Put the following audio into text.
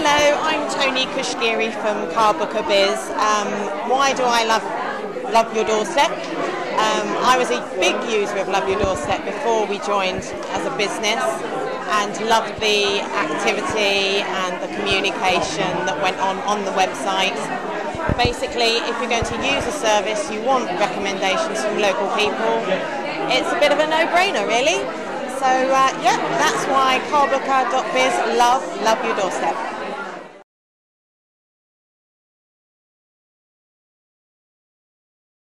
Hello, I'm Toni Kushgiri from Car Booker Biz. Um, why do I love Love Your Doorstep? Um, I was a big user of Love Your Doorstep before we joined as a business and loved the activity and the communication that went on on the website. Basically, if you're going to use a service, you want recommendations from local people. It's a bit of a no-brainer, really. So uh, yeah, that's why carbooker.biz love, love your doorstep.